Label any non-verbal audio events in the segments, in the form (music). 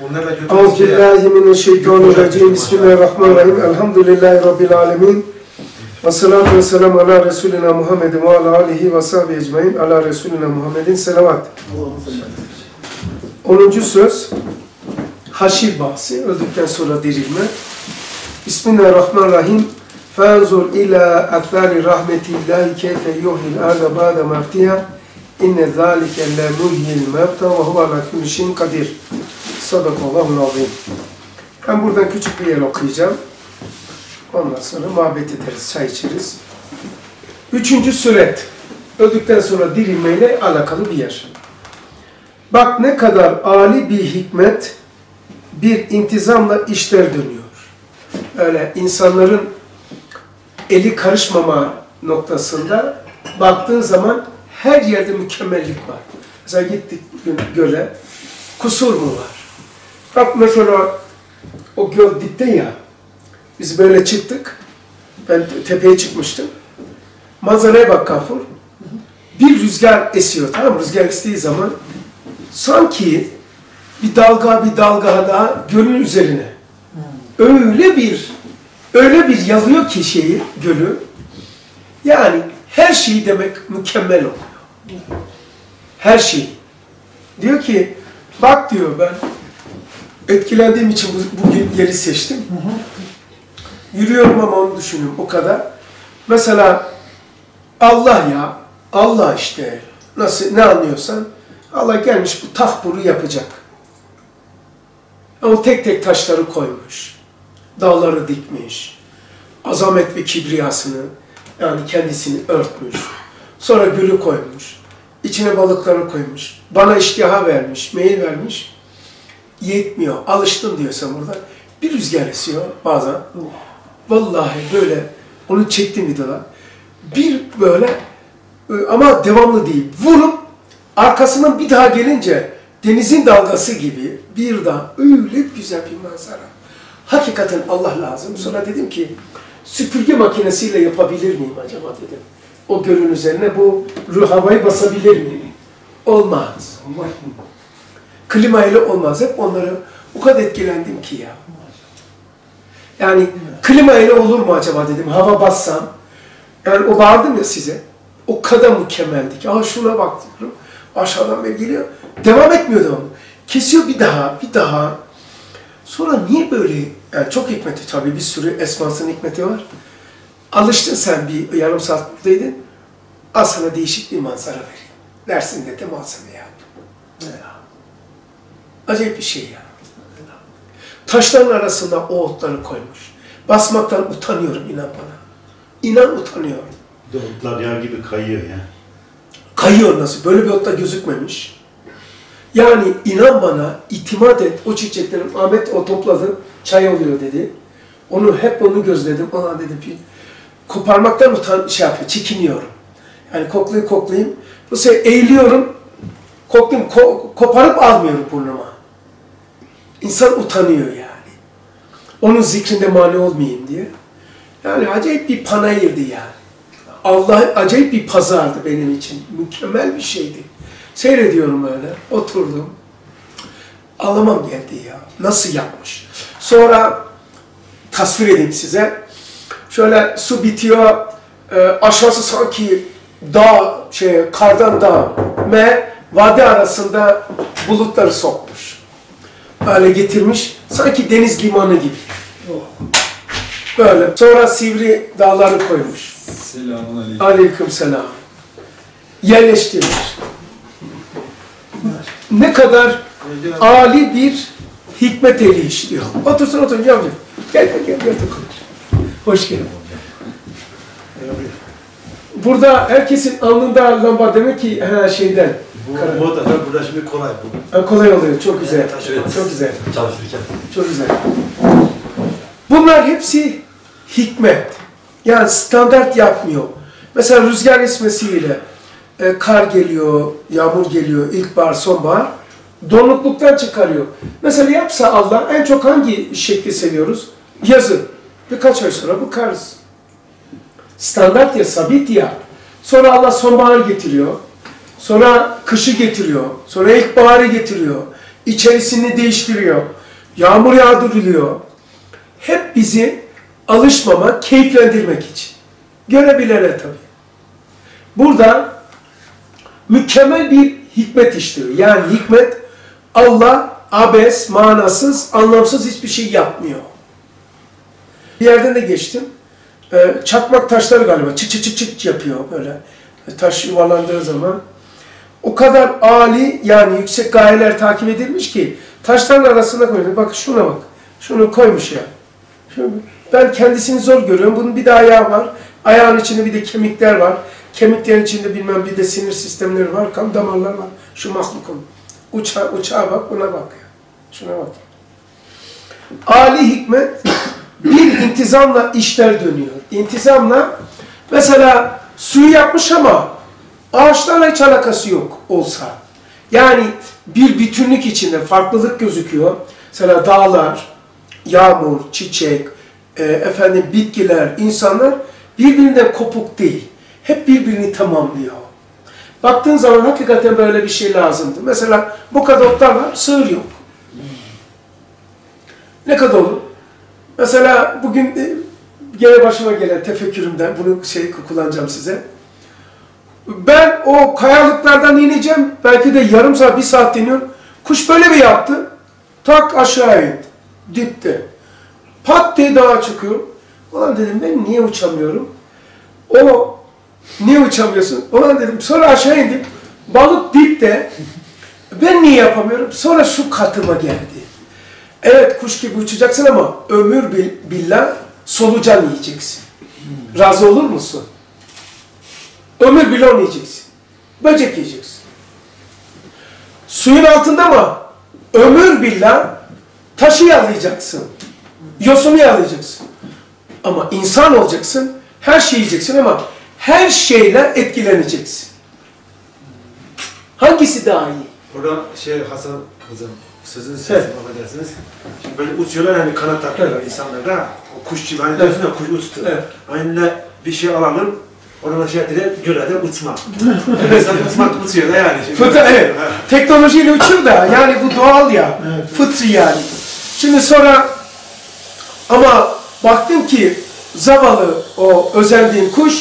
Euzu billahi mineşşeytanirracim. Bismillahirrahmanirrahim. Elhamdülillahi rabbil alamin. Ve salatu ve selam ala Resulina Muhammedin ve ala alihi ve sahbihi ecmaîn. Ala Resulina Muhammedin selavat. 10. söz Haşir bahsi, öldükten sonra dirilme. Bismillahirrahmanirrahim. Fenzur ila athari rahmetillahi keyfe yuhil arda ba'de maftiha. İnne zâlike le muhyil mevta ve huve ala kulli şeyin kadir. Sadakallahu azim. Ben buradan küçük bir yer okuyacağım. Ondan sonra muhabbet ederiz, çay içeriz. Üçüncü suret. Öldükten sonra dirilmeyle alakalı bir yer. Bak ne kadar âli bir hikmet bir intizamla işler dönüyor. Öyle insanların eli karışmama noktasında baktığın zaman her yerde mükemmellik var. Mesela gittik göle, kusur mu var? Bak mesela o göl dipte ya, biz böyle çıktık, ben tepeye çıkmıştım. Manzaraya bak Gafur, bir rüzgar esiyor tamam mı? Rüzgar estiği zaman sanki bir dalga bir dalga daha gölün üzerine. Öyle bir öyle bir yazıyor ki şeyi, gölü. Yani her şey demek mükemmel oluyor. Her şey. Diyor ki, bak diyor ben etkilendiğim için bu- bugün yeri seçtim. Yürüyorum ama onu düşünüyorum o kadar. Mesela Allah ya, Allah işte nasıl ne anlıyorsan Allah gelmiş bu tahburu yapacak. O tek tek taşları koymuş. Dağları dikmiş. Azamet ve kibriyasını yani kendisini örtmüş. Sonra gülü koymuş. İçine balıkları koymuş. Bana iştiha vermiş, meyil vermiş. Yetmiyor. Alıştım diyorsan burada. Bir rüzgar esiyor bazen. Vallahi böyle onu çektim videoda. Bir böyle e, ama devamlı değil. Vurup arkasından bir daha gelince denizin dalgası gibi bir daha öyle güzel bir manzara. Hakikaten Allah lazım. Sonra dedim ki süpürge makinesiyle yapabilir miyim acaba dedim. O gölün üzerine bu ruh havayı basabilir miyim? Olmaz. Klima ile olmaz. Hep onları o kadar etkilendim ki ya. Yani klima ile olur mu acaba dedim. Hava bassam. Yani o bağırdım ya size. O kadar mükemmeldi ki. Aa şuna bak diyorum. Aşağıdan beri geliyor. Devam etmiyor devamlı. Kesiyor bir daha, bir daha. Sonra niye böyle, yani çok hikmeti tabii bir sürü esmasının hikmeti var. Alıştın sen bir yarım saat buradaydın. Al değişik bir manzara vereyim. Dersinde de malzeme yap. Acayip bir şey ya. Taşların arasında o otları koymuş. Basmaktan utanıyorum inan bana. İnan utanıyorum. Otlar yağ gibi kayıyor ya. Kayıyor nasıl? Böyle bir otta gözükmemiş. Yani inan bana, itimat et. O çiçeklerin Ahmet o topladı, çay oluyor dedi. Onu hep onu gözledim. Ona dedim ki koparmaktan utan şey yapıyor, çekiniyorum. Yani koklayıp koklayayım. Bu sefer eğiliyorum. Koklayayım, ko- koparıp almıyorum burnuma. İnsan utanıyor yani. Onun zikrinde mani olmayayım diye. Yani acayip bir panayırdı yani. Allah acayip bir pazardı benim için. Mükemmel bir şeydi. Seyrediyorum öyle. Oturdum. Ağlamam geldi ya. Nasıl yapmış? Sonra tasvir edeyim size. Şöyle su bitiyor. e, aşağısı sanki dağ, şey, kardan dağ. Ve vadi arasında bulutları sokmuş. Böyle getirmiş. Sanki deniz limanı gibi. Böyle. Sonra sivri dağları koymuş. Selamun aleyküm. Aleyküm selam. Yerleştirmiş. Ne kadar âli bir hikmet eli işliyor. Otursun oturun yavrum. Gel gel gel gel konuş. Hoş geldin. Burada herkesin alnında lamba demek ki her şeyden. Bu moda burada şimdi kolay bu. Ha, kolay oluyor. Çok güzel. Evet. Çok güzel. Çalışırken. Çok güzel. Bunlar hepsi hikmet. Yani standart yapmıyor. Mesela rüzgar esmesiyle e, kar geliyor, yağmur geliyor, ilkbahar, sonbahar donukluktan çıkarıyor. Mesela yapsa Allah en çok hangi şekli seviyoruz? Yazın. Birkaç ay sonra bıkarız. Standart ya, sabit ya. Sonra Allah sonbaharı getiriyor. Sonra kışı getiriyor. Sonra ilkbaharı getiriyor. içerisini değiştiriyor. Yağmur yağdırılıyor. Hep bizi alışmama, keyiflendirmek için. Görebilene tabii. Burada mükemmel bir hikmet işliyor. Yani hikmet Allah abes, manasız, anlamsız hiçbir şey yapmıyor. Bir yerden de geçtim. Ee, çakmak taşları galiba çıt çıt çıt yapıyor böyle. Taş yuvarlandığı zaman. O kadar ali yani yüksek gayeler takip edilmiş ki taşların arasına koyuyor. Bak şuna bak. Şunu koymuş ya. Şunu, ben kendisini zor görüyorum. Bunun bir de ayağı var. Ayağın içinde bir de kemikler var. Kemiklerin içinde bilmem bir de sinir sistemleri var. Kan damarlar var. Şu mahlukun. Uça, uçağa bak buna bak ya. Şuna bak. Ali hikmet bir intizamla işler dönüyor. İntizamla mesela suyu yapmış ama ağaçlarla hiç alakası yok olsa. Yani bir bütünlük içinde farklılık gözüküyor. Mesela dağlar, yağmur, çiçek, e, efendim bitkiler, insanlar birbirinden kopuk değil. Hep birbirini tamamlıyor. Baktığın zaman hakikaten böyle bir şey lazımdı. Mesela bu kadar otlar var, sığır yok. Ne kadar olur? Mesela bugün gene başıma gelen tefekkürümden bunu şey kullanacağım size. Ben o kayalıklardan ineceğim. Belki de yarım saat, bir saat deniyor. Kuş böyle bir yaptı. Tak aşağı indi. Dipte. Pat diye dağa çıkıyor. Ulan dedim ben niye uçamıyorum? O niye uçamıyorsun? Ulan dedim sonra aşağı indim. Balık dipte. Ben niye yapamıyorum? Sonra şu katıma geldi. Evet kuş gibi uçacaksın ama ömür billah solucan yiyeceksin. Razı olur musun? Ömür bile yiyeceksin. Böcek yiyeceksin. Suyun altında mı? Ömür billah taşı yalayacaksın. Yosunu yalayacaksın. Ama insan olacaksın. Her şeyi yiyeceksin ama her şeyle etkileneceksin. Hangisi daha iyi? Burada şey Hasan kızım sözünü sesini evet. affedersiniz. Şimdi böyle uçuyorlar hani kanat takıyorlar evet. insanlar da. O kuş gibi hani diyorsun ya kuş uçtu. Evet. Aynı bir şey alalım şey ettiler, göre de uçma. Mesela uçmak uçuyor da yani. Şimdi. Fıtı, evet. Teknolojiyle uçuyor da yani bu doğal ya. Evet. Fıtri yani. Şimdi sonra ama baktım ki zavallı o özendiğim kuş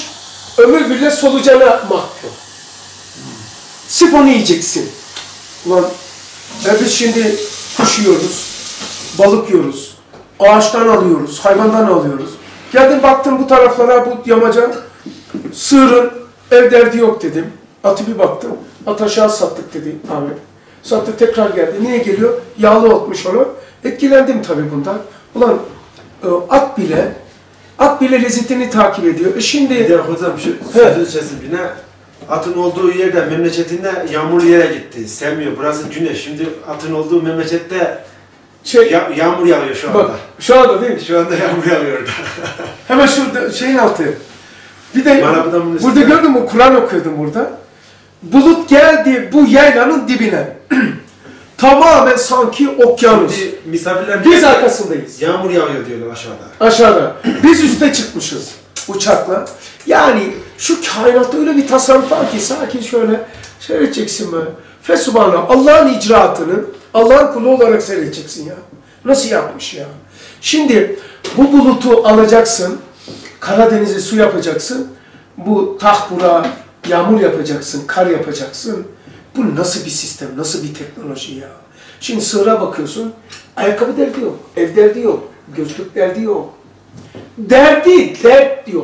ömür bile solucana mahkum. Sırf onu yiyeceksin. Ulan e biz şimdi kuş yiyoruz, balık yiyoruz, ağaçtan alıyoruz, hayvandan alıyoruz. Geldim baktım bu taraflara, bu yamaca, sığırın ev derdi yok dedim. Atı bir baktım, at aşağı sattık dedi abi. Sattı tekrar geldi. Niye geliyor? Yağlı otmuş onu. Etkilendim tabii bundan. Ulan e, at bile at bile lezzetini takip ediyor. E şimdi... De hocam şu sözü içerisinde bine atın olduğu yerde memleketinde yağmurlu yere gitti. Sevmiyor. Burası güneş. Şimdi atın olduğu memlekette şey, ya, yağmur yağıyor şu anda. Bak, şu anda değil mi? Şu anda yağmur yağıyor. (laughs) Hemen şurada şeyin altı. Bir de burada gördün mü? Kur'an okuyordum burada. Bulut geldi bu yaylanın dibine. (clears throat) Tamamen sanki okyanus. Şimdi misafirler Biz arkasındayız. Yağmur yağıyor diyorlar aşağıda. Aşağıda. Biz üste çıkmışız uçakla. Yani şu kainatta öyle bir tasarruf var ki sakin şöyle seyredeceksin böyle. Fesubhanallah Allah'ın icraatını Allah'ın kulu olarak seyredeceksin ya. Nasıl yapmış ya? Şimdi bu bulutu alacaksın. Karadeniz'e su yapacaksın. Bu tahbura yağmur yapacaksın, kar yapacaksın. Bu nasıl bir sistem, nasıl bir teknoloji ya? Şimdi sığıra bakıyorsun, ayakkabı derdi yok, ev derdi yok, gözlük derdi yok. Derdi, dert diyor.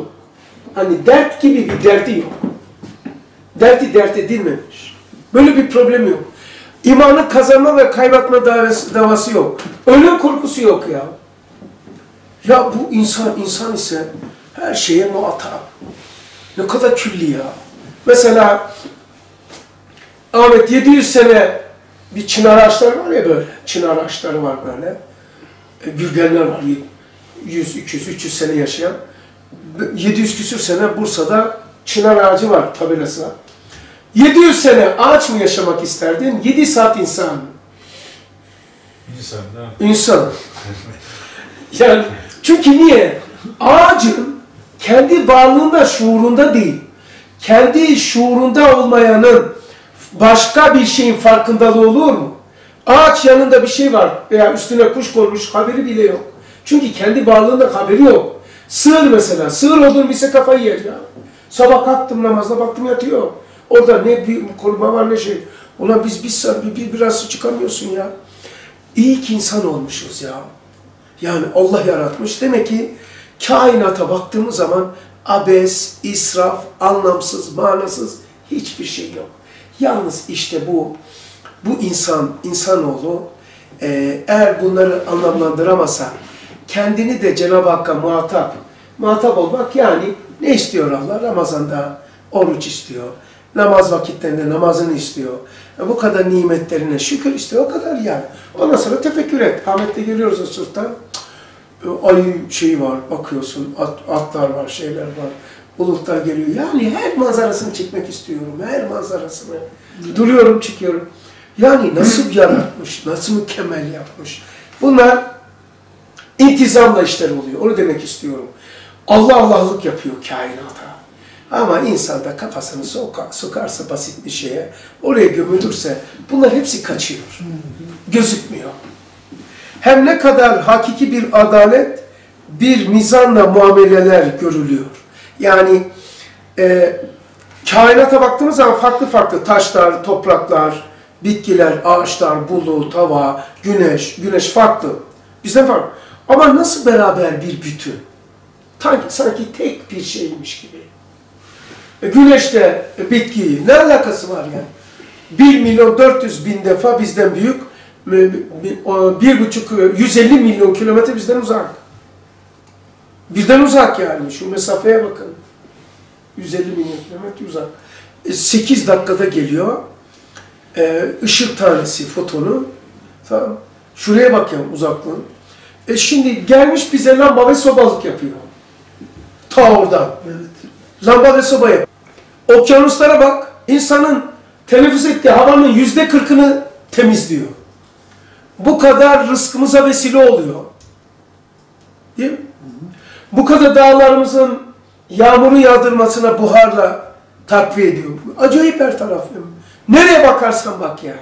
Hani dert gibi bir derdi yok. Derdi dert edilmemiş. Böyle bir problem yok. İmanı kazanma ve kaybetme davası, davası yok. Ölüm korkusu yok ya. Ya bu insan, insan ise her şeye muhatap. Ne kadar külli ya. Mesela Ahmet 700 sene bir çınar ağaçları var ya böyle. Çınar ağaçları var böyle. E, gürgenler var. 100, 200, 300 sene yaşayan. 700 küsür sene Bursa'da çınar ağacı var tabelası var. 700 sene ağaç mı yaşamak isterdin? 7 saat insan. İnsan, İnsan. (laughs) yani çünkü niye? Ağacın kendi varlığında şuurunda değil. Kendi şuurunda olmayanın başka bir şeyin farkındalığı olur mu? Ağaç yanında bir şey var veya üstüne kuş konmuş haberi bile yok. Çünkü kendi varlığında haberi yok. Sığır mesela. Sığır olduğunu bilse kafayı yer ya. Sabah kalktım namazda baktım yatıyor. Orada ne bir koruma var ne şey. Ulan biz bir, bir, bir biraz çıkamıyorsun ya. İyi ki insan olmuşuz ya. Yani Allah yaratmış. Demek ki kainata baktığımız zaman abes, israf, anlamsız, manasız hiçbir şey yok. Yalnız işte bu bu insan, insanoğlu e, eğer bunları anlamlandıramasa kendini de Cenab-ı Hakk'a muhatap, muhatap olmak yani ne istiyor Allah? Ramazan'da oruç istiyor. Namaz vakitlerinde namazını istiyor. E, bu kadar nimetlerine şükür istiyor. O kadar yani. Ondan sonra tefekkür et. Ahmet'te geliyoruz o sırttan. Ayı şeyi var, bakıyorsun, at, atlar var, şeyler var. Bulutlar geliyor. Yani her manzarasını çekmek istiyorum. Her manzarasını. Duruyorum, çıkıyorum. Yani nasıl yaratmış, nasıl mükemmel yapmış. Bunlar intizamla işler oluyor. Onu demek istiyorum. Allah Allah'lık yapıyor kainata. Ama insan da kafasını soka, sokarsa basit bir şeye, oraya gömülürse bunlar hepsi kaçıyor. Gözükmüyor. Hem ne kadar hakiki bir adalet, bir mizanla muameleler görülüyor. Yani e, kainata baktığımız zaman farklı farklı taşlar, topraklar, bitkiler, ağaçlar, bulut, hava, güneş, güneş farklı. Bizden farklı. Ama nasıl beraber bir bütün? Sanki, sanki tek bir şeymiş gibi. E, güneşte e, bitki ne alakası var yani? 1 milyon 400 bin defa bizden büyük, bir buçuk, 150 milyon kilometre bizden uzak. Bizden uzak yani. Şu mesafeye bakın. 150 milyon kilometre uzak. 8 dakikada geliyor. Işık tanesi, fotonu. Tamam. Şuraya bakıyorum uzaklığın. E şimdi gelmiş bize lamba ve sobalık yapıyor. Ta oradan. Evet. Lamba ve soba yapıyor. Okyanuslara bak. insanın teneffüs ettiği havanın yüzde kırkını temizliyor. Bu kadar rızkımıza vesile oluyor. Değil mi? Bu kadar dağlarımızın yağmuru yağdırmasına buharla takviye ediyor. Acayip her taraf. Nereye bakarsan bak yani.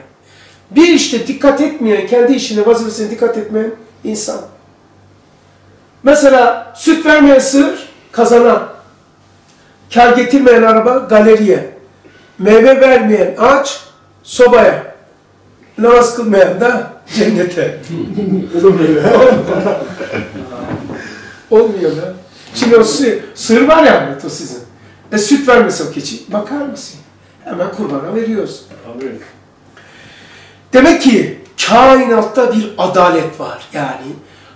Bir işte dikkat etmeyen, kendi işine, vazifesine dikkat etmeyen insan. Mesela süt vermeyen sığır kazanan, kar getirmeyen araba galeriye, meyve vermeyen ağaç sobaya, namaz kılmayan da cennete. (laughs) Olmuyor. Olmuyor da. Şimdi o sığır, sığır var ya o sizin. E süt vermese o keçi, bakar mısın? Hemen kurbana veriyoruz. Demek ki kainatta bir adalet var. Yani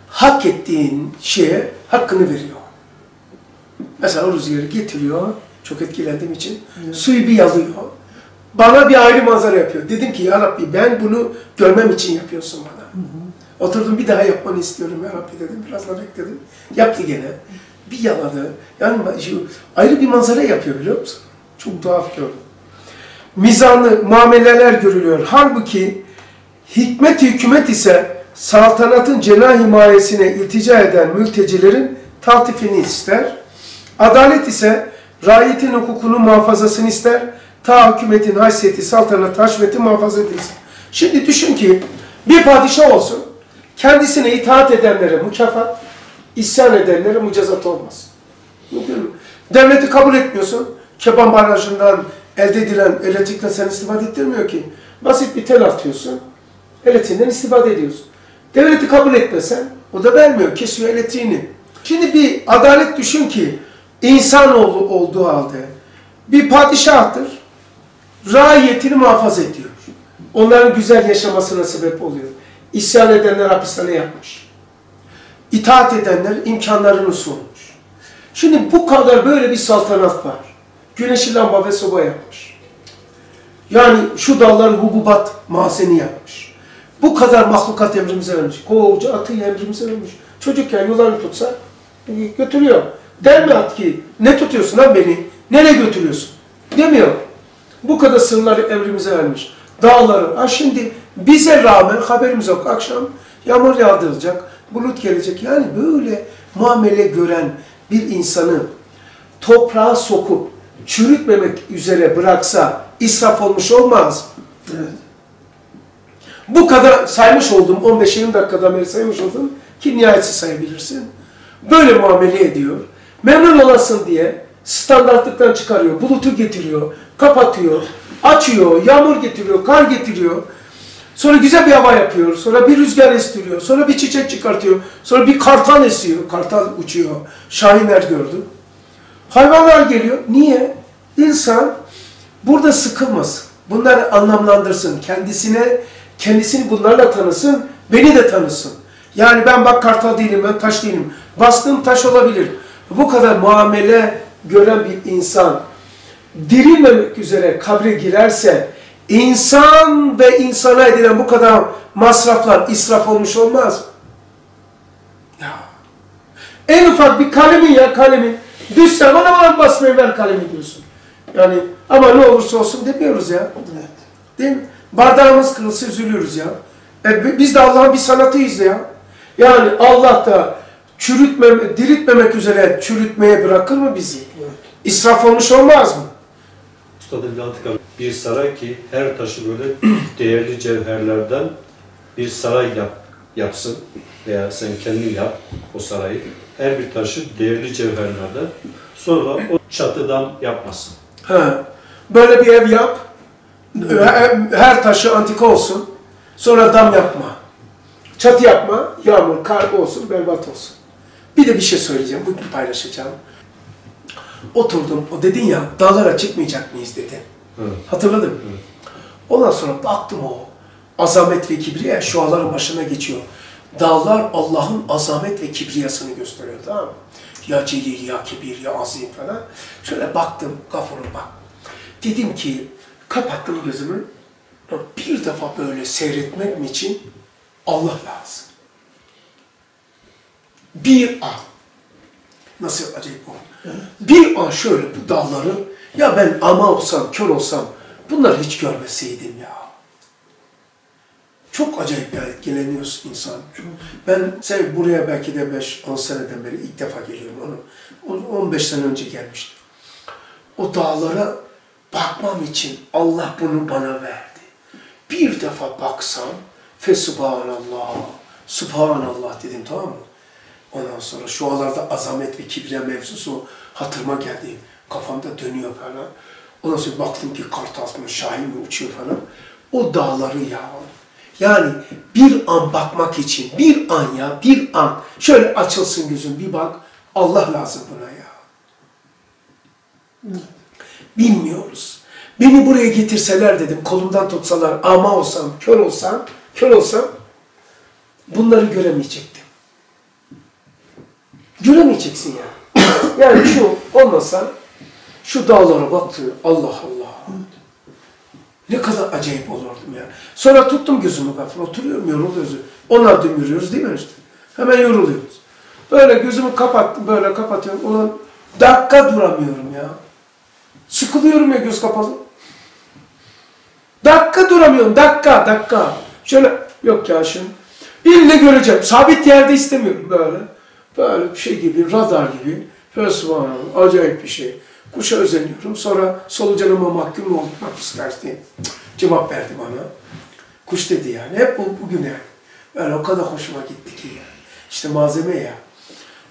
hak ettiğin şeye hakkını veriyor. Mesela o rüzgarı getiriyor, çok etkilendiğim için, evet. suyu bir yalıyor. Bana bir ayrı manzara yapıyor. Dedim ki ya Rabbi ben bunu görmem için yapıyorsun bana. Hı hı. Oturdum bir daha yapmanı istiyorum ya Rabbi dedim. Biraz da bekledim. Yaptı gene. Bir yaladı. Yani şu, ayrı bir manzara yapıyor biliyor musun? Çok tuhaf gördüm. Mizanlı muameleler görülüyor. Halbuki hikmet hükümet ise saltanatın cenah himayesine iltica eden mültecilerin taltifini ister. Adalet ise rayitin hukukunun muhafazasını ister. Ta hükümetin haysiyeti, saltanat, haşmeti muhafaza edilsin. Şimdi düşün ki bir padişah olsun, kendisine itaat edenlere mükafat, isyan edenlere mücazat olmaz. Devleti kabul etmiyorsun, Keban Barajı'ndan elde edilen elektrikten sen istifade ettirmiyor ki. Basit bir tel atıyorsun, elektriğinden istifade ediyorsun. Devleti kabul etmesen, o da vermiyor, kesiyor elektriğini. Şimdi bir adalet düşün ki, insanoğlu olduğu halde bir padişahtır, raiyetini muhafaza ediyor. Onların güzel yaşamasına sebep oluyor. İsyan edenler hapishane yapmış. İtaat edenler imkanlarını sunmuş. Şimdi bu kadar böyle bir saltanat var. Güneşi lamba ve soba yapmış. Yani şu dalları hububat mahzeni yapmış. Bu kadar mahlukat emrimize vermiş. Koca atı emrimize vermiş. Çocukken yularını tutsa götürüyor. Der mi ki ne tutuyorsun lan beni? Nereye götürüyorsun? Demiyor. Bu kadar sırları emrimize vermiş. Dağları. Ha şimdi bize rağmen haberimiz yok. Akşam yağmur yağdırılacak, bulut gelecek. Yani böyle muamele gören bir insanı toprağa sokup çürütmemek üzere bıraksa israf olmuş olmaz? Evet. Bu kadar saymış olduğum 15-20 dakikada beri saymış olduğum ki nihayetsiz sayabilirsin. Böyle muamele ediyor. Memnun olasın diye standartlıktan çıkarıyor, bulutu getiriyor, kapatıyor, açıyor, yağmur getiriyor, kar getiriyor. Sonra güzel bir hava yapıyor, sonra bir rüzgar estiriyor, sonra bir çiçek çıkartıyor, sonra bir kartal esiyor, kartal uçuyor, şahinler gördüm. Hayvanlar geliyor. Niye? İnsan burada sıkılmasın. Bunları anlamlandırsın. Kendisine, kendisini bunlarla tanısın. Beni de tanısın. Yani ben bak kartal değilim, ben taş değilim. Bastığım taş olabilir. Bu kadar muamele gören bir insan dirilmemek üzere kabre girerse insan ve insana edilen bu kadar masraflar israf olmuş olmaz mı? Ya. En ufak bir kalemin ya kalemin düşsen bana bana basmayı ver kalemi diyorsun. Yani ama ne olursa olsun demiyoruz ya. Evet. Değil mi? Bardağımız kırılsa üzülüyoruz ya. E, biz de Allah'ın bir sanatıyız ya. Yani Allah da çürütmeme, diriltmemek üzere çürütmeye bırakır mı bizi? İsraf olmuş olmaz mı? Üstadın bir antika bir saray ki her taşı böyle (clears throat) değerli cevherlerden bir saray yap, yapsın veya sen kendin yap o sarayı. Her bir taşı değerli cevherlerden. Sonra o çatıdan yapmasın. He. Böyle bir ev yap. Her, her taşı antika olsun. Sonra dam yapma. Çatı yapma. Yağmur, kar olsun, berbat olsun. Bir de bir şey söyleyeceğim. Bugün paylaşacağım. Oturdum. O dedin ya dağlara çıkmayacak mıyız dedin. Evet. Hatırladın mı? Ondan sonra baktım o azamet ve kibriya şuaların başına geçiyor. Dağlar Allah'ın azamet ve kibriyasını gösteriyor tamam mı? Ya celil, ya kebir, ya azim falan. Şöyle baktım gafuruma. Dedim ki kapattım gözümü. Bir defa böyle seyretmem için Allah lazım. Bir an. Nasıl acayip o. Bir an şöyle bu dağları ya ben ama olsam, kör olsam bunları hiç görmeseydim ya. Çok acayip ya etkileniyorsun insan. Ben sen buraya belki de 5-10 seneden beri ilk defa geliyorum. Onu 15 sene önce gelmiştim. O dağlara bakmam için Allah bunu bana verdi. Bir defa baksam Fesubhanallah, Subhanallah dedim tamam mı? Ondan sonra şu alarda azamet ve kibriya mevzusu hatırıma geldi. Kafamda dönüyor falan. Ondan sonra baktım ki kartal mı, şahin mi uçuyor falan. O dağları ya. Yani bir an bakmak için, bir an ya, bir an. Şöyle açılsın gözün, bir bak. Allah lazım buna ya. Bilmiyoruz. Beni buraya getirseler dedim, kolumdan tutsalar, ama olsam, kör olsam, kör olsam bunları göremeyecektim. Göremeyeceksin ya. Yani şu olmasa şu dağlara baktı. Allah Allah. Ne kadar acayip olurdum ya. Sonra tuttum gözümü ben. Oturuyorum yoruluyoruz. Onlar dün değil mi işte? Hemen yoruluyoruz. Böyle gözümü kapattım böyle kapatıyorum. Ulan dakika duramıyorum ya. Sıkılıyorum ya göz kapalı. Dakika duramıyorum. Dakika dakika. Şöyle yok ya şimdi. İlle göreceğim. Sabit yerde istemiyorum böyle. Böyle bir şey gibi, radar gibi. Fesubhanallah, acayip bir şey. Kuşa özeniyorum. Sonra solucanıma mahkum olmak istersin? Cevap verdi bana. Kuş dedi yani. Hep bu, bugün yani. Yani o kadar hoşuma gitti ki yani. İşte malzeme ya.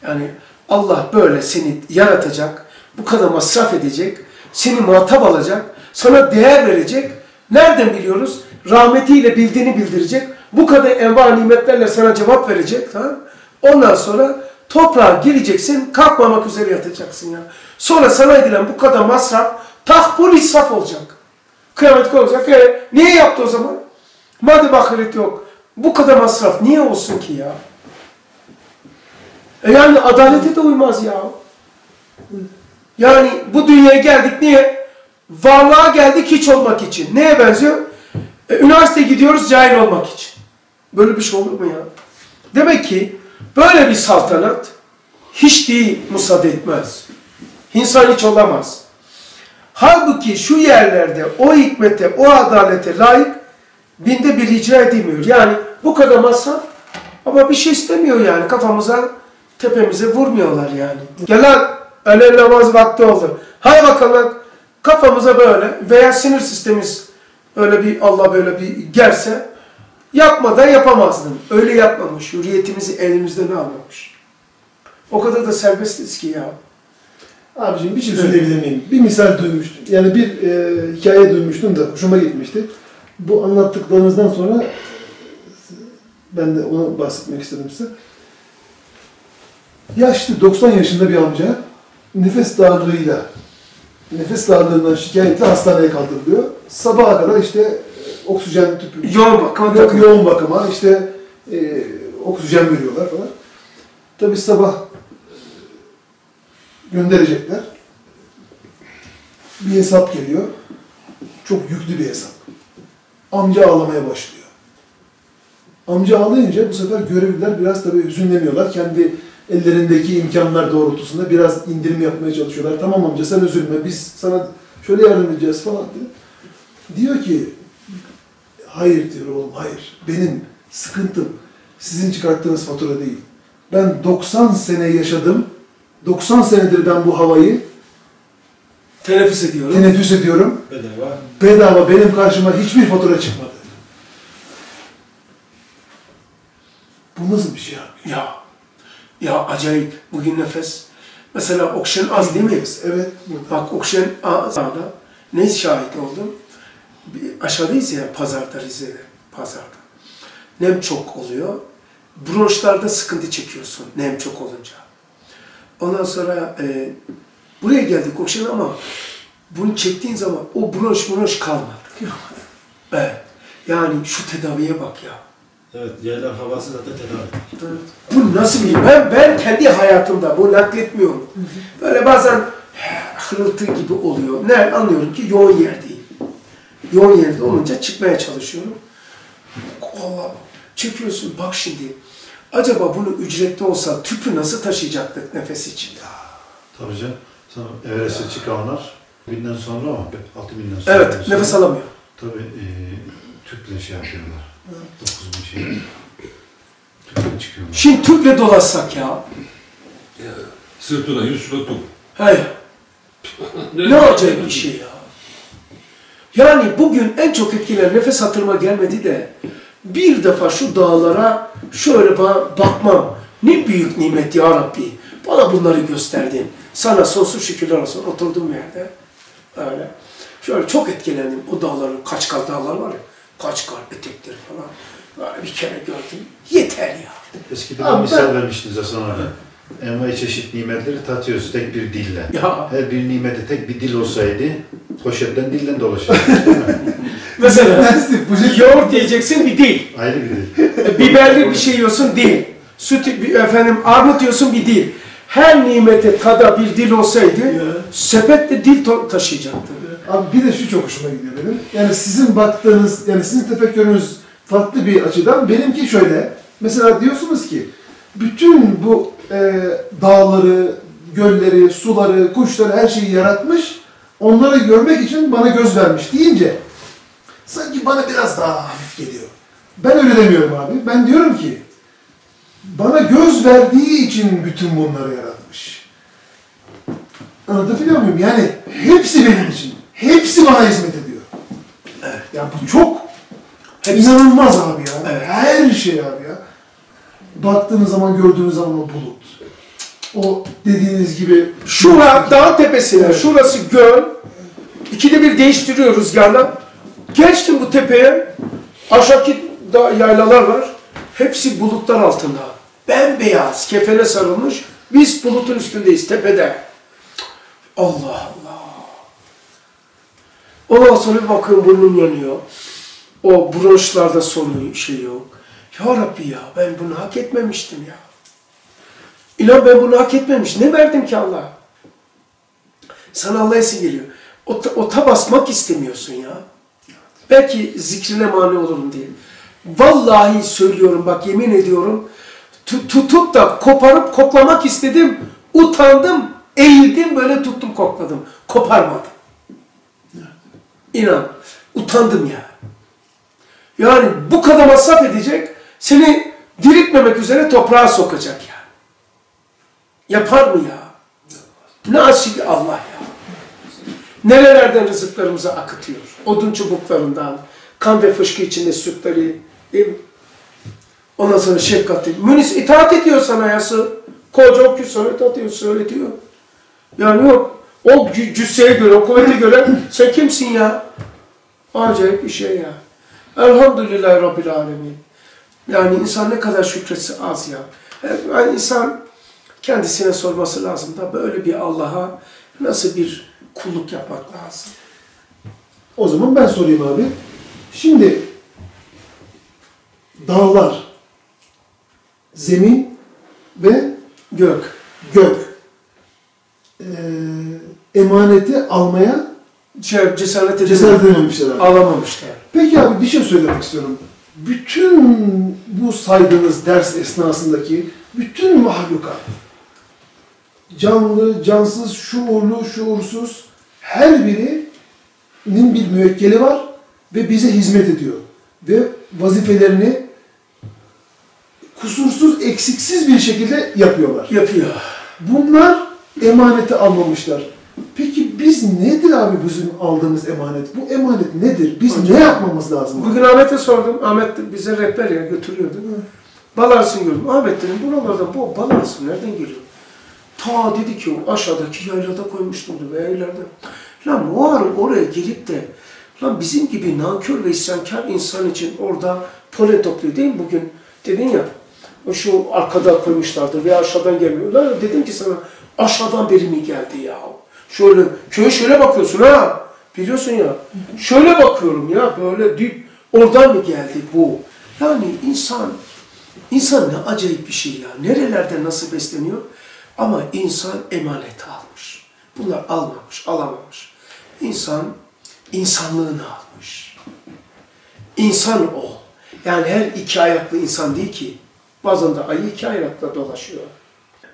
Yani Allah böyle seni yaratacak, bu kadar masraf edecek, seni muhatap alacak, sana değer verecek. Nereden biliyoruz? Rahmetiyle bildiğini bildirecek. Bu kadar enva nimetlerle sana cevap verecek. Tamam? Ondan sonra toprağa gireceksin, kalkmamak üzere yatacaksın ya. Sonra sana edilen bu kadar masraf tahpul israf olacak. Kıyamet olacak. E, niye yaptı o zaman? Madem ahiret yok. Bu kadar masraf niye olsun ki ya? E yani adalete de uymaz ya. Yani bu dünyaya geldik niye? Varlığa geldik hiç olmak için. Neye benziyor? E, üniversiteye gidiyoruz cahil olmak için. Böyle bir şey olur mu ya? Demek ki böyle bir saltanat hiç değil müsaade etmez. İnsan hiç olamaz. Halbuki şu yerlerde o hikmete, o adalete layık binde bir icra edilmiyor. Yani bu kadar masraf ama bir şey istemiyor yani kafamıza, tepemize vurmuyorlar yani. Gel lan, öğle namaz vakti oldu. Hay bakalım kafamıza böyle veya sinir sistemimiz öyle bir Allah böyle bir gelse Yapmadan yapamazdın. Öyle yapmamış. Hürriyetimizi elimizden almamış. O kadar da serbestiz ki ya. Abiciğim bir şey söyleyebilir miyim? Bir misal duymuştum. Yani bir e, hikaye duymuştum da hoşuma gitmişti. Bu anlattıklarınızdan sonra ben de onu bahsetmek istedim size. Yaşlı 90 yaşında bir amca nefes darlığıyla nefes darlığından şikayetle hastaneye kaldırılıyor. Sabaha kadar işte oksijen tüpü Yoğun bakıma Yok, takılıyor. yoğun bakıma işte e, oksijen veriyorlar falan. Tabi sabah e, gönderecekler. Bir hesap geliyor. Çok yüklü bir hesap. Amca ağlamaya başlıyor. Amca ağlayınca bu sefer görevliler biraz tabii hüzünleniyorlar. Kendi ellerindeki imkanlar doğrultusunda biraz indirim yapmaya çalışıyorlar. Tamam amca sen üzülme biz sana şöyle yardım edeceğiz falan diye. Diyor ki Hayır diyor oğlum, hayır. Benim sıkıntım sizin çıkarttığınız fatura değil. Ben 90 sene yaşadım. 90 senedir ben bu havayı Teneffüs ediyorum. teneffüs ediyorum. Bedava. Bedava benim karşıma hiçbir fatura çıkmadı. Bu nasıl bir şey abi? Ya, ya acayip. Bugün nefes. Mesela oksijen az değil mi? Evet. burada. Bak oksijen az da ne şahit oldum? Aşağıdayız ya pazarda Rize'de. Pazarda. Nem çok oluyor. Bronşlarda sıkıntı çekiyorsun nem çok olunca. Ondan sonra e, buraya geldik oksijen ama bunu çektiğin zaman o bronş bronş kalmadı. Evet. Yani şu tedaviye bak ya. Evet, yaylan havası zaten tedavi. Bu nasıl bir ben ben kendi hayatımda bu nakletmiyorum. Böyle bazen hırıltı gibi oluyor. Ne anlıyorum ki yoğun yerdeyim. Yoğun yerde olunca çıkmaya çalışıyorum. Allah çekiyorsun bak şimdi. Acaba bunu ücretli olsa tüpü nasıl taşıyacaktık nefes için? Tabii canım. Sana Everest'e çıkanlar binden sonra ama 6 binden sonra. Evet nefes alamıyor. Tabii e, tüple şey yapıyorlar. 9 bin şey. Tüple çıkıyorlar. Şimdi tüple dolaşsak ya. Sırtına yüz kilo top. Hayır. Ne acayip bir şey ya. Yani bugün en çok etkilen nefes hatırıma gelmedi de bir defa şu dağlara şöyle ba- bakmam. Ne büyük nimet ya Rabbi. Bana bunları gösterdin. Sana sonsuz şükürler olsun. Oturduğum yerde. Öyle. Şöyle çok etkilendim. O dağların, Kaçkar dağlar var ya. Kaçkar etekleri falan. Böyle bir kere gördüm. Yeter ya. Eskiden Abi misal ben- vermiştiniz Hasan abi. Envai çeşit nimetleri tatıyoruz tek bir dille. Ya. Her bir nimete tek bir dil olsaydı poşetten dillen dolaşırdı. (laughs) Mesela şey yoğurt diyeceksin bir değil. Ayrı bir dil. E, biberli bir şey yiyorsun değil. Süt bir- efendim armut yiyorsun bir değil. Her nimete tada bir dil olsaydı sepetle dil taşıyacaktı. Abi bir de şu çok hoşuma gidiyor benim. Yani sizin baktığınız, yani sizin tefekkürünüz farklı bir açıdan. Benimki şöyle. Mesela diyorsunuz ki bütün bu e, dağları, gölleri, suları, kuşları her şeyi yaratmış. Onları görmek için bana göz vermiş deyince sanki bana biraz daha hafif geliyor. Ben öyle demiyorum abi. Ben diyorum ki bana göz verdiği için bütün bunları yaratmış. Anlatabiliyor muyum? Yani hepsi benim için. Hepsi bana hizmet ediyor. Ya bu çok inanılmaz abi ya. Her şey abi ya. Baktığınız zaman gördüğünüz zaman o bulut. O dediğiniz gibi Şura dağ tepesine, Evet. şurası göl. İkide bir değiştiriyor rüzgarla. Geçtim bu tepeye. Aşağıki da yaylalar var. Hepsi bulutlar altında. Bembeyaz, kefene sarılmış. Biz bulutun üstündeyiz, tepede. Allah Allah. Ondan sonra bir bakıyorum burnum yanıyor. O bronşlarda sorun şey yok. Ya Rabbi ya ben bunu hak etmemiştim ya. İnan ben bunu hak etmemiş. Ne verdim ki Allah? Sana Allah esin geliyor. O, ta- o ta basmak istemiyorsun ya. Belki zikrine mani olurum diye. Vallahi söylüyorum bak yemin ediyorum. tu- tutup da koparıp koklamak istedim. Utandım. Eğildim böyle tuttum kokladım. Koparmadım. İnan. Utandım ya. Yani bu kadar masraf edecek. Seni diriltmemek üzere toprağa sokacak ya. Yapar mı ya? Ne asil Allah ya. Nerelerden rızıklarımızı akıtıyor. Odun çubuklarından, kan ve fışkı içinde sütleri Değil mi? Ondan sonra şefkatli. Münis itaat ediyor sana yası. Koca okul sana itaat ediyor, söyletiyor. Yani yok. O cü- cüsseye göre, o kuvvete göre sen kimsin ya? Acayip bir şey ya. Elhamdülillahi Rabbil Alemin. Yani insan ne kadar şükretse az ya. Yani insan kendisine sorması lazım da böyle bir Allah'a nasıl bir kulluk yapmak lazım. O zaman ben sorayım abi. Şimdi dağlar, zemin ve Gök. gök eee, emaneti almaya Şey, cesaret cesaret edememişler. Alamamışlar. Peki abi bir şey söylemek istiyorum. Bütün bu saydığınız ders esnasındaki bütün mahlukat, canlı, cansız, şuurlu, şuursuz her birinin bir müvekkeli var ve bize hizmet ediyor. Ve vazifelerini kusursuz, eksiksiz bir şekilde yapıyorlar. Yapıyor. Bunlar emaneti almamışlar. Biz nedir abi bizim aldığımız emanet? Bu emanet nedir? Biz ne yapmamız lazım? Bugün Ahmet'e sordum. Ahmet de bize rehber ya götürüyordu. Balarsın gördüm. Ahmet dedim buralarda bu balarsın nereden geliyor? Ta dedi ki o aşağıdaki yaylada koymuştum veya ileride. Lan o ara oraya gelip de lan bizim gibi nankör ve isyankar insan için orada polen topluyor değil mi bugün? Dedin ya o şu arkada koymuşlardı veya aşağıdan gelmiyor. Lan dedim ki sana aşağıdan beri mi geldi ya? Şöyle köye şöyle bakıyorsun ha. Biliyorsun ya. Şöyle bakıyorum ya böyle dip oradan mı geldi bu? Yani insan insan ne acayip bir şey ya. Nerelerde nasıl besleniyor? Ama insan emanet almış. Bunlar almamış, alamamış. İnsan insanlığını almış. İnsan o. Yani her iki ayaklı insan değil ki. Bazen de ayı iki ayakla dolaşıyor.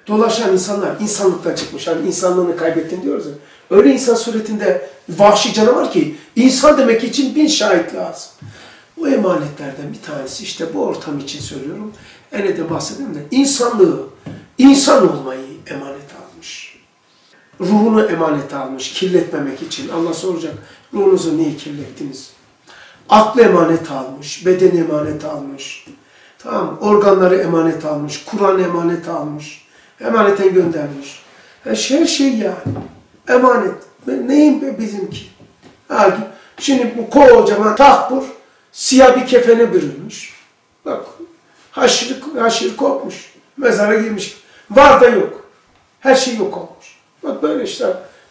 Dolaşan insanlar insanlıktan çıkmış. Hani insanlığını kaybettin diyoruz ya. Öyle insan suretinde vahşi canavar ki insan demek için bin şahit lazım. O emanetlerden bir tanesi işte bu ortam için söylüyorum. Ene de bahsedeyim de insanlığı, insan olmayı emanet almış. Ruhunu emanet almış, kirletmemek için. Allah soracak, ruhunuzu niye kirlettiniz? Aklı emanet almış, bedeni emanet almış. Tamam? Organları emanet almış, Kur'an emanet almış. Emaneten göndermiş. Her şey, her şey yani. Emanet. Ben neyim be bizimki? Ha, şimdi bu kocaman tahbur siyah bir kefene bürünmüş. Bak haşır, haşır kopmuş. Mezara girmiş. Var da yok. Her şey yok olmuş. Bak böyle işte.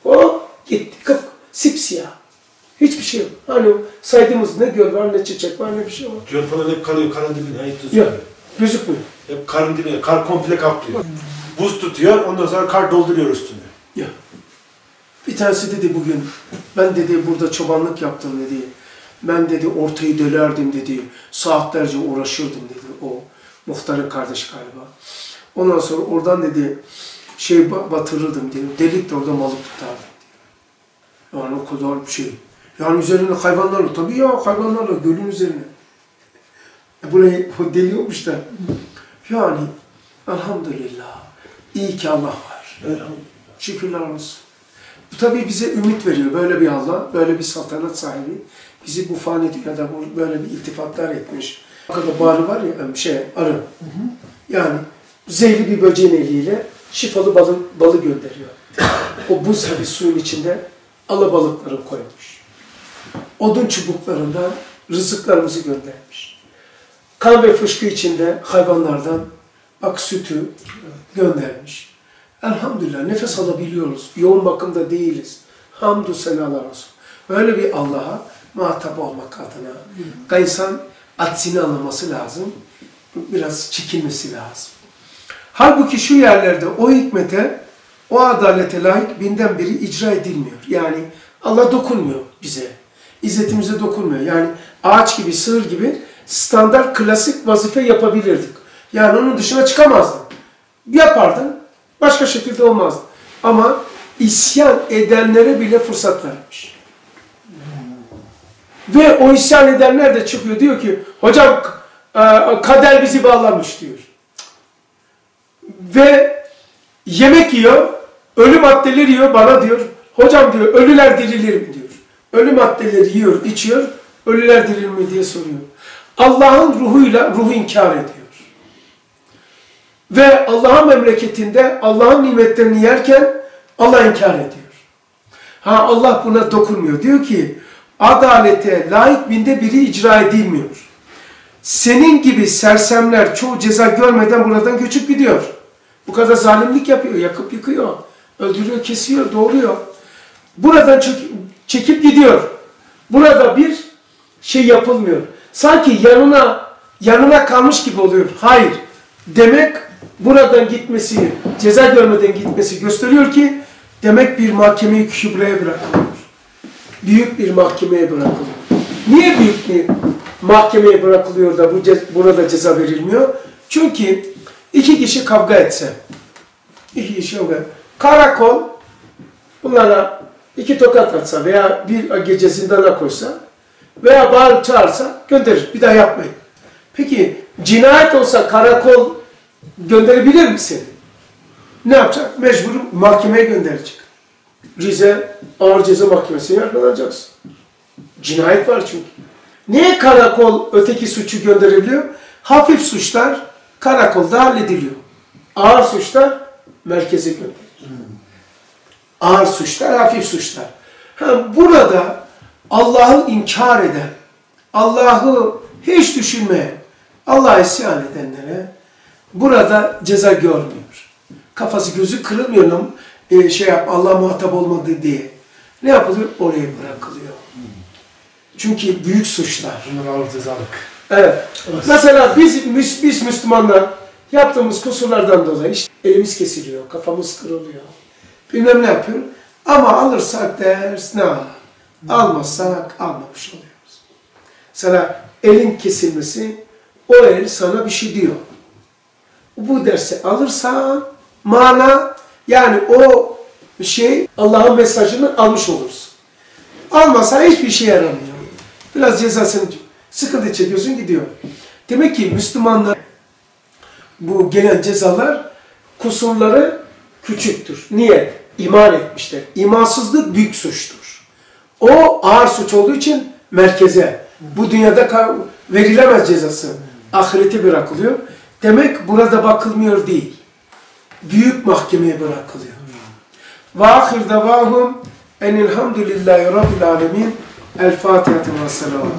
O gitti. Kıp, sipsiyah. Hiçbir şey yok. Hani saydığımız ne göl var, ne çiçek var, ne bir şey var. Göl falan hep kalıyor karın dibine. Yok. tutuyor. Gözükmüyor. Hep karın dibine. Kar komple kaplıyor. Buz tutuyor. Ondan sonra kar dolduruyor üstünü. Ya. Bir tanesi dedi bugün, ben dedi burada çobanlık yaptım dedi. Ben dedi ortayı dölerdim dedi. Saatlerce uğraşırdım dedi. O muhtarın kardeşi galiba. Ondan sonra oradan dedi şey ba- batırırdım diyor. Delik de orada balık tutardım. Yani o kadar bir şey. Yani üzerine hayvanlarla, tabii ya hayvanlarla gölün üzerine. E burayı o deliyormuş da. Yani elhamdülillah. İyi ki Allah var. Şükürler olsun. Bu tabii bize ümit veriyor. Böyle bir Allah, böyle bir saltanat sahibi. Bizi bu fani dünyada böyle bir iltifatlar etmiş. Arkada bağrı var ya, şey, arı. Yani zehirli bir böceğin eliyle şifalı balı, balı gönderiyor. O buz gibi suyun içinde alabalıkları koymuş. Odun çubuklarından rızıklarımızı göndermiş. Kan ve fışkı içinde hayvanlardan bak sütü göndermiş. Elhamdülillah nefes alabiliyoruz. Yoğun bakımda değiliz. Hamdü senalar olsun. Böyle bir Allah'a muhatap olmak adına insan aksini anlaması lazım. Biraz çekinmesi lazım. Halbuki şu yerlerde o hikmete, o adalete layık binden biri icra edilmiyor. Yani Allah dokunmuyor bize. İzzetimize dokunmuyor. Yani ağaç gibi, sığır gibi standart, klasik vazife yapabilirdik. Yani onun dışına çıkamazdın. Yapardın, başka şekilde olmazdı. Ama isyan edenlere bile fırsat vermiş. Ve o isyan edenler de çıkıyor diyor ki hocam e, kader bizi bağlamış diyor. Ve yemek yiyor, ölü maddeleri yiyor bana diyor. Hocam diyor ölüler dirilir mi diyor. Ölü maddeleri yiyor, içiyor, ölüler dirilir mi diye soruyor. Allah'ın ruhuyla ruhu inkar ediyor. Ve Allah'ın memleketinde Allah'ın nimetlerini yerken Allah inkar ediyor. Ha Allah buna dokunmuyor. Diyor ki adalete layık binde biri icra edilmiyor. Senin gibi sersemler çoğu ceza görmeden buradan göçüp gidiyor. Bu kadar zalimlik yapıyor, yakıp yıkıyor, öldürüyor, kesiyor, doğuruyor. Buradan çek- çekip gidiyor. Burada bir şey yapılmıyor. Sanki yanına yanına kalmış gibi oluyor. Hayır. Demek buradan gitmesi, ceza görmeden gitmesi gösteriyor ki demek bir mahkemeyi kübreye bırakılıyor. Büyük bir mahkemeye bırakılıyor. Niye büyük bir mahkemeye bırakılıyor da bu ce- buna da ceza verilmiyor? Çünkü iki kişi kavga etse, iki kişi kavga karakol bunlara iki tokat atsa veya bir gece zindana koysa veya bağırıp çağırsa gönderir. Bir daha yapmayın. Peki cinayet olsa karakol gönderebilir misin? Ne yapacak? Mecbur mahkemeye gönderecek. Rize Ağır Ceza Mahkemesi'ne yargılanacaksın. Cinayet var çünkü. Niye karakol öteki suçu gönderebiliyor? Hafif suçlar karakolda hallediliyor. Ağır suçlar merkeze gönderiliyor. Ağır suçlar, hafif suçlar. Ha, burada Allah'ı inkar eden, Allah'ı hiç düşünmeyen, Allah'a isyan edenlere burada ceza görmüyor. Kafası gözü kırılmıyor e, şey yap Allah muhatap olmadı diye. Ne yapılıyor? Oraya bırakılıyor. Çünkü büyük suçlar. Bunlar ağır cezalık. Evet. Mesela biz, biz, biz Müslümanlar yaptığımız kusurlardan dolayı işte elimiz kesiliyor, kafamız kırılıyor. Bilmem ne yapıyor. Ama alırsak ders ne ala? Almazsak almamış oluyoruz. Sana elin kesilmesi, o el sana bir şey diyor. Bu dersi alırsan mana yani o şey Allah'ın mesajını almış olursun. Almasa hiçbir şey yaramıyor. Biraz cezasını sıkıntı çekiyorsun gidiyor. Demek ki Müslümanlar bu gelen cezalar kusurları küçüktür. Niye? İman etmişler. İmansızlık büyük suçtur. O ağır suç olduğu için merkeze, bu dünyada verilemez cezası. Ahirete bırakılıyor. Demek burada bakılmıyor değil. Büyük mahkemeye bırakılıyor. Ve ahir davahum enilhamdülillahi rabbil alemin. El Fatiha ve selamu.